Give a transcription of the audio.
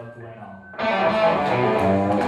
of going on.